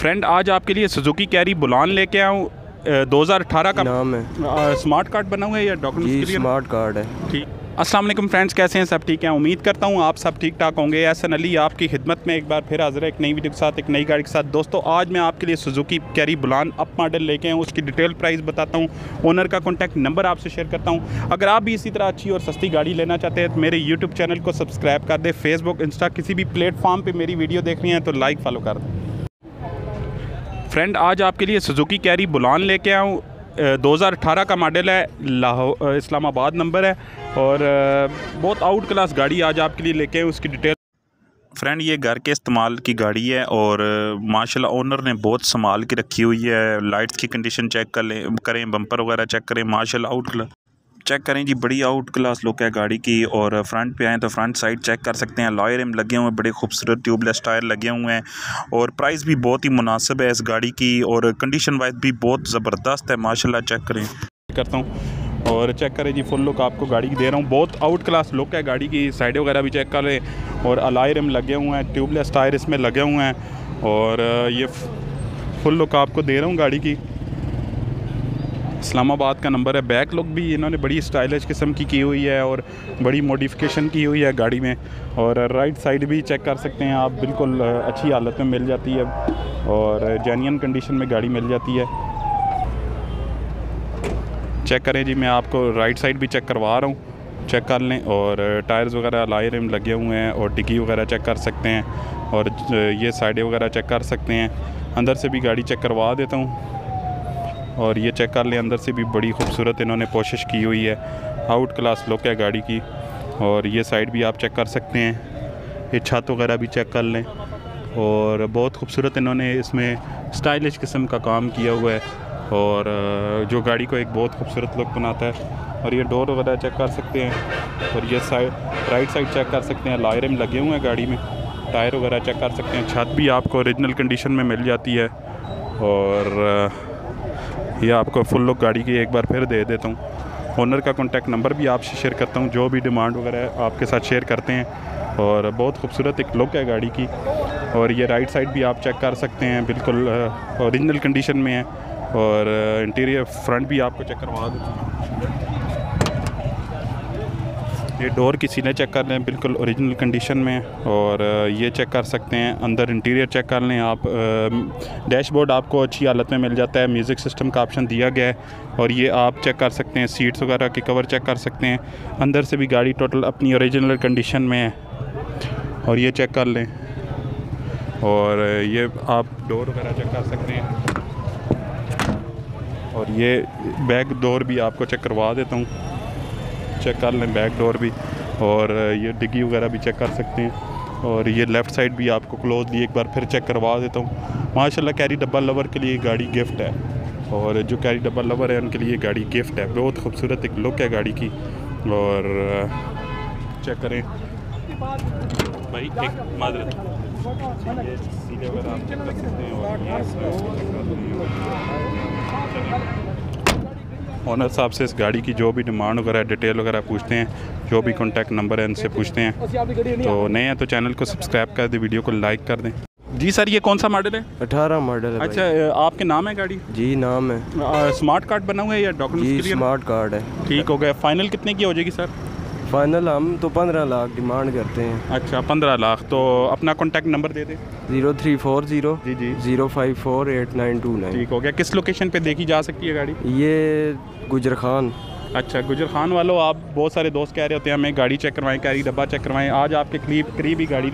Friend आज आपके लिए सुजुकी कैरी बुलान लेके हूँ हज़ार अठारह का नाम है। स्मार्ट कार्ड बना हुआ है या डॉक्यूमेंट स्मार्ट कार्ड है। ठीक। अस्सलाम वालेकुम फ्रेंड्स कैसे हैं? सब ठीक हैं? उम्मीद करता हूँ आप सब ठीक ठाक होंगे। एहसन अली आपकी खिदमत में एक बार फिर हाजिर है एक नई वीडियो के साथ एक नई गाड़ी के साथ। दोस्तों आज मैं आपके लिए Suzuki Carry Bolan up model लेके आया हूँ उसकी डिटेल प्राइस बताता हूँ। ओनर का कॉन्टैक्ट नंबर आपसे शेयर करता हूँ। अगर आप भी इसी तरह अच्छी और सस्ती गाड़ी लेना चाहते हैं तो मेरे यूट्यूब चैनल को सब्सक्राइब कर दें। फेसबुक इंस्टा किसी भी प्लेटफॉर्म पर मेरी वीडियो देख रही है तो लाइक फॉलो कर दें। फ्रेंड, आज आपके लिए सुजुकी कैरी बुलान लेके हज़ार अठारह का मॉडल है, लाहौर इस्लामाबाद नंबर है। और बहुत आउट क्लास गाड़ी आज आपके लिए लेके उसकी डिटेल फ्रेंड, ये घर के इस्तेमाल की गाड़ी है और माशाल्लाह ओनर ने बहुत संभाल के रखी हुई है। लाइट्स की कंडीशन चेक कर लें, करें बम्पर वगैरह चेक करें, माशाल्लाह आउट क्लास चेक करें जी, बड़ी आउट क्लास लुक है गाड़ी की और फ्रंट पे आए तो फ्रंट साइड चेक कर सकते हैं। लॉयर एम लगे हुए हैं बड़े खूबसूरत ट्यूबलेस टायर लगे हुए हैं और प्राइस भी बहुत ही मुनासिब है इस गाड़ी की और कंडीशन वाइज भी बहुत ज़बरदस्त है, माशाल्लाह चेक करें। करता हूँ और चेक करें जी फुल लुक आपको गाड़ी की दे रहा हूँ। बहुत आउट क्लास लुक है गाड़ी की साइड वगैरह भी चेक कर और अलायर एम लगे हुए हैं ट्यूबलेस टायर इसमें लगे हुए हैं और ये फुल लुक आपको दे रहा हूँ गाड़ी की। इस्लामाबाद का नंबर है। बैक लुक भी इन्होंने बड़ी स्टाइलिश किस्म की की हुई है और बड़ी मॉडिफिकेशन की हुई है गाड़ी में। और राइट साइड भी चेक कर सकते हैं आप। बिल्कुल अच्छी हालत में मिल जाती है। और जेन्यन कंडीशन में गाड़ी मिल जाती है। चेक करें जी, मैं आपको राइट साइड भी चेक करवा रहा हूँ। चेक कर लें और टायर्स वगैरह लाए रिम लगे हुए हैं और डिग्गी वगैरह चेक कर सकते हैं। और ये साइडें वगैरह चेक कर सकते हैं। अंदर से भी गाड़ी चेक करवा देता हूँ। और ये चेक कर लें, अंदर से भी बड़ी खूबसूरत इन्होंने कोशिश की हुई है। आउट क्लास लुक है गाड़ी की और ये साइड भी आप चेक कर सकते हैं। ये छत वगैरह भी चेक कर लें और बहुत खूबसूरत इन्होंने इसमें स्टाइलिश किस्म का काम किया हुआ है और जो गाड़ी को एक बहुत खूबसूरत लुक बनाता है। और ये डोर वगैरह चेक कर सकते हैं और ये साइड राइट साइड चेक कर सकते हैं। लायरम लगे हुए हैं गाड़ी में। टायर वगैरह चेक कर सकते हैं। छत भी आपको ओरिजिनल कंडीशन में मिल जाती है और ये आपको फुल लुक गाड़ी की एक बार फिर दे देता हूँ। ओनर का कॉन्टैक्ट नंबर भी आपसे शेयर करता हूँ, जो भी डिमांड वगैरह आपके साथ शेयर करते हैं। और बहुत खूबसूरत एक लुक है गाड़ी की। और ये राइट साइड भी आप चेक कर सकते हैं, बिल्कुल ओरिजिनल कंडीशन में है। और इंटीरियर फ्रंट भी आपको चेक करवा देता हूँ। ये डोर की सीने चेक कर लें बिल्कुल ओरिजिनल कंडीशन में और ये चेक कर सकते हैं। अंदर इंटीरियर चेक कर लें आप डैशबोर्ड आपको अच्छी हालत में मिल जाता है। म्यूज़िक सिस्टम का ऑप्शन दिया गया है और ये आप चेक कर सकते हैं। सीट्स वगैरह के कवर चेक कर सकते हैं। अंदर से भी गाड़ी टोटल अपनी ओरिजिनल कंडीशन में है और ये चेक कर लें और ये आप डोर वगैरह चेक कर सकते हैं। और ये बैक डोर भी आपको चेक करवा देता हूँ। चेक कर लें बैक डोर भी और ये डिग्गी वगैरह भी चेक कर सकते हैं और ये लेफ़्ट साइड भी आपको क्लोज क्लोजली एक बार फिर चेक करवा देता हूँ। माशाल्लाह कैरी डब्बा लवर के लिए गाड़ी गिफ्ट है और जो कैरी डब्बा लवर है, उनके लिए गाड़ी गिफ्ट है। बहुत खूबसूरत एक लुक है गाड़ी की और चेक करें। भाई, एक माजरत। सीधे आप चेक कर सकते हैं और। ओनर साहब से इस गाड़ी की जो भी डिमांड वगैरह डिटेल वगैरह पूछते हैं जो भी कॉन्टैक्ट नंबर है उनसे पूछते हैं। तो नए हैं तो चैनल को सब्सक्राइब कर दें वीडियो को लाइक कर दें। जी सर ये कौन सा मॉडल है? अठारह मॉडल है अच्छा आपके नाम है गाड़ी? जी नाम है। आ, स्मार्ट कार्ड बना हुआ है या डॉक्यूमेंट स्मार्ट कार्ड है। ठीक हो गया। फाइनल कितने की हो जाएगी सर? फाइनल हम तो पंद्रह लाख डिमांड करते हैं। अच्छा पंद्रह लाख तो अपना कॉन्टैक्ट नंबर दे दें। ज़ीरो थ्री फोर ज़ीरो जी जी। Zero five four eight nine two nine. ठीक हो गया। किस लोकेशन पे देखी जा सकती है गाड़ी? ये गुजर खान। अच्छा गुजर खान वालों आप बहुत सारे दोस्त कह रहे होते हैं हमें गाड़ी चेक करवाएँ कैरी डब्बा चेक करवाएँ। आज आपके करीब करीब ही गाड़ी